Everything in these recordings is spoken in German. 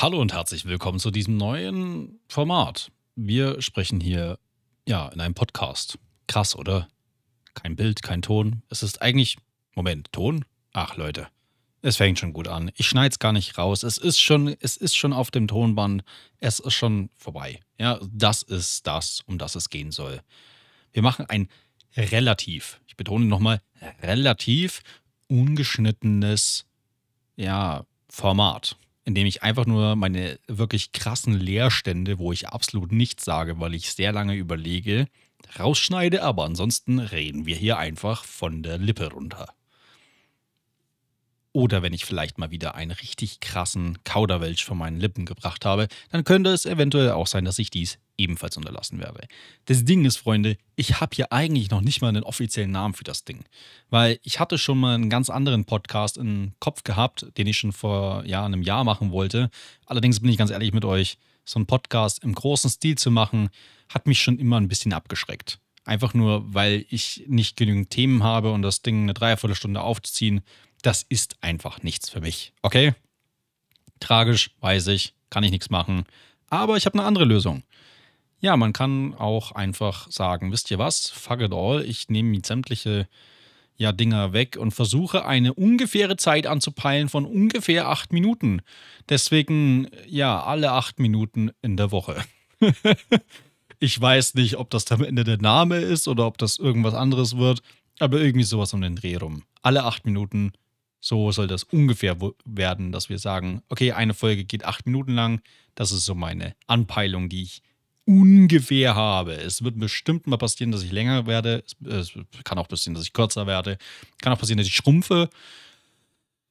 Hallo und herzlich willkommen zu diesem neuen Format. Wir sprechen hier ja in einem Podcast. Krass, oder? Kein Bild, kein Ton. Es ist eigentlich. Moment, Ton? Ach, Leute. Es fängt schon gut an. Ich schneide es gar nicht raus. Es ist schon, es ist schon auf dem Tonband. Es ist schon vorbei. Ja, das ist das, um das es gehen soll. Wir machen ein relativ, ich betone nochmal, relativ ungeschnittenes, ja, Format in dem ich einfach nur meine wirklich krassen Leerstände, wo ich absolut nichts sage, weil ich sehr lange überlege, rausschneide, aber ansonsten reden wir hier einfach von der Lippe runter. Oder wenn ich vielleicht mal wieder einen richtig krassen Kauderwelsch von meinen Lippen gebracht habe, dann könnte es eventuell auch sein, dass ich dies ebenfalls unterlassen werde. Das Ding ist, Freunde, ich habe hier eigentlich noch nicht mal einen offiziellen Namen für das Ding. Weil ich hatte schon mal einen ganz anderen Podcast im Kopf gehabt, den ich schon vor ja, einem Jahr machen wollte. Allerdings bin ich ganz ehrlich mit euch, so einen Podcast im großen Stil zu machen, hat mich schon immer ein bisschen abgeschreckt. Einfach nur, weil ich nicht genügend Themen habe und das Ding eine Dreiviertelstunde aufzuziehen, das ist einfach nichts für mich. Okay? Tragisch, weiß ich, kann ich nichts machen. Aber ich habe eine andere Lösung. Ja, man kann auch einfach sagen, wisst ihr was, fuck it all, ich nehme sämtliche ja, Dinger weg und versuche eine ungefähre Zeit anzupeilen von ungefähr acht Minuten. Deswegen, ja, alle acht Minuten in der Woche. ich weiß nicht, ob das am Ende der Name ist oder ob das irgendwas anderes wird, aber irgendwie sowas um den Dreh rum. Alle acht Minuten so soll das ungefähr werden, dass wir sagen, okay, eine Folge geht acht Minuten lang. Das ist so meine Anpeilung, die ich ungefähr habe. Es wird bestimmt mal passieren, dass ich länger werde. Es, kann auch passieren, dass ich kürzer werde. Kann auch passieren, dass ich schrumpfe.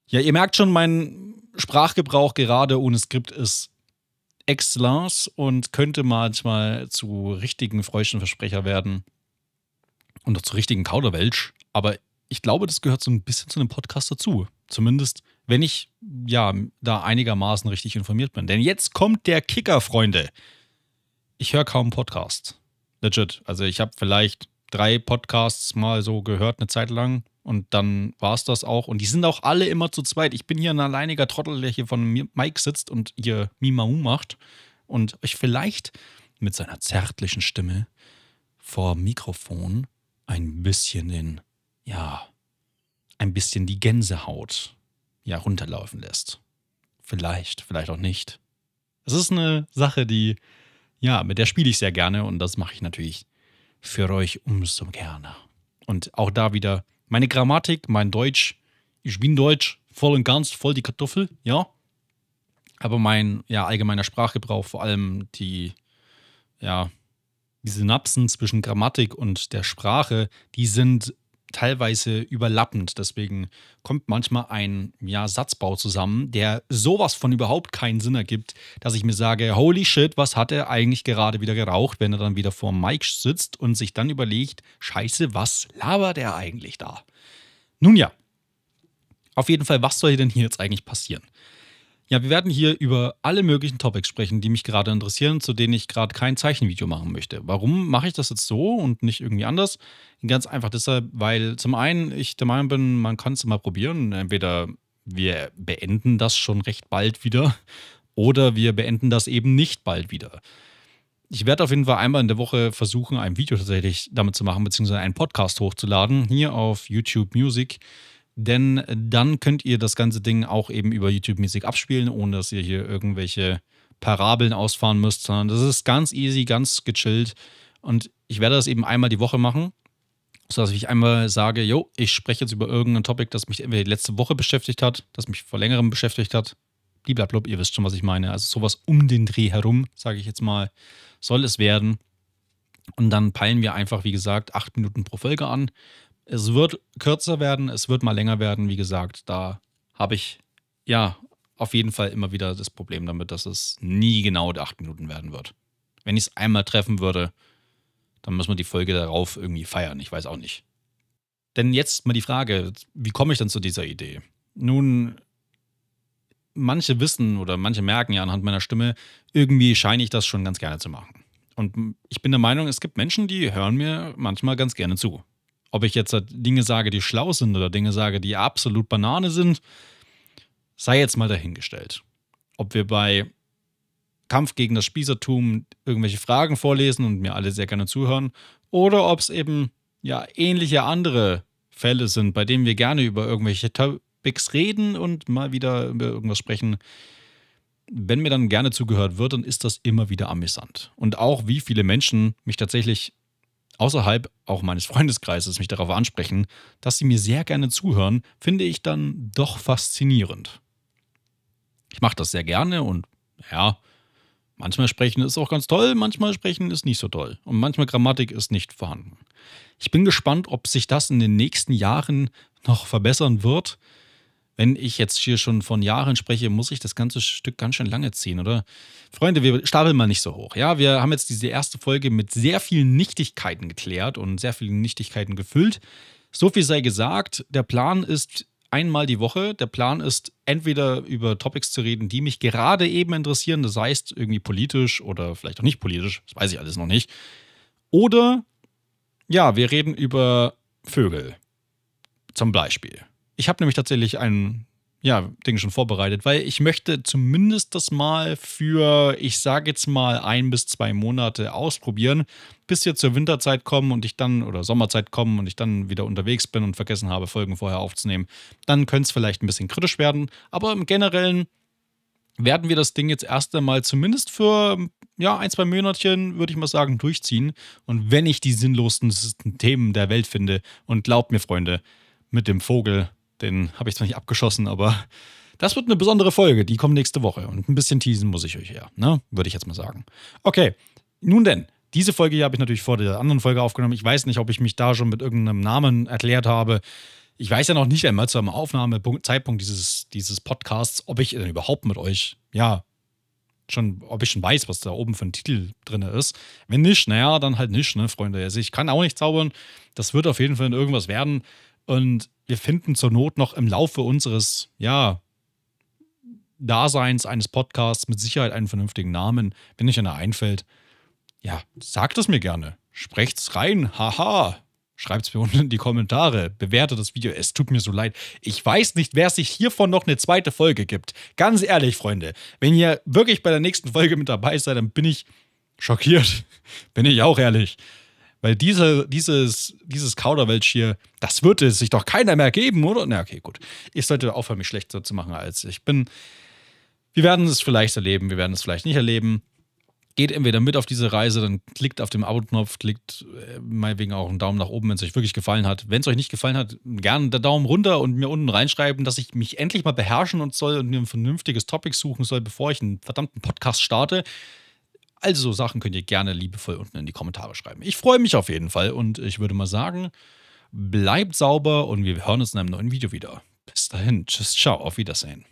Ja, ihr merkt schon, mein Sprachgebrauch gerade ohne Skript ist Excellence und könnte manchmal zu richtigen Versprecher werden und auch zu richtigen Kauderwelsch. Aber ich glaube, das gehört so ein bisschen zu einem Podcast dazu. Zumindest, wenn ich ja da einigermaßen richtig informiert bin. Denn jetzt kommt der Kicker, Freunde. Ich höre kaum Podcasts. Legit. Also ich habe vielleicht drei Podcasts mal so gehört eine Zeit lang und dann war es das auch. Und die sind auch alle immer zu zweit. Ich bin hier ein alleiniger Trottel, der hier von Mike sitzt und ihr Mimau macht und euch vielleicht mit seiner zärtlichen Stimme vor Mikrofon ein bisschen den ja, ein bisschen die Gänsehaut ja runterlaufen lässt. Vielleicht, vielleicht auch nicht. Es ist eine Sache, die, ja, mit der spiele ich sehr gerne und das mache ich natürlich für euch umso gerne. Und auch da wieder meine Grammatik, mein Deutsch, ich bin Deutsch, voll und ganz, voll die Kartoffel, ja. Aber mein ja, allgemeiner Sprachgebrauch, vor allem die, ja, die Synapsen zwischen Grammatik und der Sprache, die sind teilweise überlappend. Deswegen kommt manchmal ein ja, Satzbau zusammen, der sowas von überhaupt keinen Sinn ergibt, dass ich mir sage, holy shit, was hat er eigentlich gerade wieder geraucht, wenn er dann wieder vor Mic sitzt und sich dann überlegt, scheiße, was labert er eigentlich da? Nun ja, auf jeden Fall, was soll denn hier jetzt eigentlich passieren? Ja, wir werden hier über alle möglichen Topics sprechen, die mich gerade interessieren, zu denen ich gerade kein Zeichenvideo machen möchte. Warum mache ich das jetzt so und nicht irgendwie anders? Ganz einfach deshalb, weil zum einen ich der Meinung bin, man kann es immer probieren. Entweder wir beenden das schon recht bald wieder oder wir beenden das eben nicht bald wieder. Ich werde auf jeden Fall einmal in der Woche versuchen, ein Video tatsächlich damit zu machen, beziehungsweise einen Podcast hochzuladen, hier auf YouTube Music denn dann könnt ihr das ganze Ding auch eben über YouTube Music abspielen, ohne dass ihr hier irgendwelche Parabeln ausfahren müsst, sondern das ist ganz easy, ganz gechillt. Und ich werde das eben einmal die Woche machen, sodass ich einmal sage, jo, ich spreche jetzt über irgendein Topic, das mich entweder letzte Woche beschäftigt hat, das mich vor längerem beschäftigt hat. Blablabla, ihr wisst schon, was ich meine. Also sowas um den Dreh herum, sage ich jetzt mal, soll es werden. Und dann peilen wir einfach, wie gesagt, acht Minuten pro Folge an. Es wird kürzer werden, es wird mal länger werden, wie gesagt. Da habe ich ja auf jeden Fall immer wieder das Problem damit, dass es nie genau acht Minuten werden wird. Wenn ich es einmal treffen würde, dann muss man die Folge darauf irgendwie feiern. Ich weiß auch nicht. Denn jetzt mal die Frage, wie komme ich denn zu dieser Idee? Nun, manche wissen oder manche merken ja anhand meiner Stimme, irgendwie scheine ich das schon ganz gerne zu machen. Und ich bin der Meinung, es gibt Menschen, die hören mir manchmal ganz gerne zu. Ob ich jetzt Dinge sage, die schlau sind oder Dinge sage, die absolut Banane sind, sei jetzt mal dahingestellt. ob wir bei Kampf gegen das Spießertum irgendwelche Fragen vorlesen und mir alle sehr gerne zuhören, oder ob es eben ja ähnliche andere Fälle sind, bei denen wir gerne über irgendwelche Topics reden und mal wieder über irgendwas sprechen. Wenn mir dann gerne zugehört wird, dann ist das immer wieder amüsant. Und auch wie viele Menschen mich tatsächlich außerhalb auch meines Freundeskreises mich darauf ansprechen, dass sie mir sehr gerne zuhören, finde ich dann doch faszinierend. Ich mache das sehr gerne und ja, manchmal sprechen ist auch ganz toll, manchmal sprechen ist nicht so toll und manchmal Grammatik ist nicht vorhanden. Ich bin gespannt, ob sich das in den nächsten Jahren noch verbessern wird. Wenn ich jetzt hier schon von Jahren spreche, muss ich das ganze Stück ganz schön lange ziehen, oder? Freunde, wir stapeln mal nicht so hoch. Ja, wir haben jetzt diese erste Folge mit sehr vielen Nichtigkeiten geklärt und sehr vielen Nichtigkeiten gefüllt. So viel sei gesagt, der Plan ist einmal die Woche. Der Plan ist, entweder über Topics zu reden, die mich gerade eben interessieren, das heißt irgendwie politisch oder vielleicht auch nicht politisch, das weiß ich alles noch nicht. Oder ja, wir reden über Vögel. Zum Beispiel. Ich habe nämlich tatsächlich ein ja, Ding schon vorbereitet, weil ich möchte zumindest das mal für, ich sage jetzt mal, ein bis zwei Monate ausprobieren, bis wir zur Winterzeit kommen und ich dann, oder Sommerzeit kommen und ich dann wieder unterwegs bin und vergessen habe, Folgen vorher aufzunehmen. Dann könnte es vielleicht ein bisschen kritisch werden, aber im Generellen werden wir das Ding jetzt erst einmal zumindest für ja, ein, zwei Monatchen, würde ich mal sagen, durchziehen. Und wenn ich die sinnlosesten Themen der Welt finde, und glaubt mir, Freunde, mit dem Vogel, den habe ich zwar nicht abgeschossen, aber das wird eine besondere Folge. Die kommt nächste Woche. Und ein bisschen teasen muss ich euch her, ne? Würde ich jetzt mal sagen. Okay, nun denn. Diese Folge hier habe ich natürlich vor der anderen Folge aufgenommen. Ich weiß nicht, ob ich mich da schon mit irgendeinem Namen erklärt habe. Ich weiß ja noch nicht einmal zum Aufnahmezeitpunkt dieses, dieses Podcasts, ob ich denn überhaupt mit euch, ja, schon, ob ich schon weiß, was da oben für ein Titel drin ist. Wenn nicht, naja, dann halt nicht, ne, Freunde. Also ich kann auch nicht zaubern. Das wird auf jeden Fall irgendwas werden. Und wir finden zur Not noch im Laufe unseres, ja, Daseins eines Podcasts mit Sicherheit einen vernünftigen Namen. Wenn euch einer einfällt, ja, sagt es mir gerne. Sprecht's rein. Haha. Schreibt es mir unten in die Kommentare. Bewertet das Video. Es tut mir so leid. Ich weiß nicht, wer sich hiervon noch eine zweite Folge gibt. Ganz ehrlich, Freunde. Wenn ihr wirklich bei der nächsten Folge mit dabei seid, dann bin ich schockiert. bin ich auch ehrlich. Weil diese, dieses, dieses Kauderwelsch hier, das würde sich doch keiner mehr geben, oder? Na, okay, gut. Ich sollte aufhören, mich schlechter zu machen, als ich bin. Wir werden es vielleicht erleben, wir werden es vielleicht nicht erleben. Geht entweder mit auf diese Reise, dann klickt auf den Abo-Knopf, klickt äh, meinetwegen auch einen Daumen nach oben, wenn es euch wirklich gefallen hat. Wenn es euch nicht gefallen hat, gerne der Daumen runter und mir unten reinschreiben, dass ich mich endlich mal beherrschen und soll und mir ein vernünftiges Topic suchen soll, bevor ich einen verdammten Podcast starte. Also so Sachen könnt ihr gerne liebevoll unten in die Kommentare schreiben. Ich freue mich auf jeden Fall und ich würde mal sagen, bleibt sauber und wir hören uns in einem neuen Video wieder. Bis dahin, tschüss, ciao, auf Wiedersehen.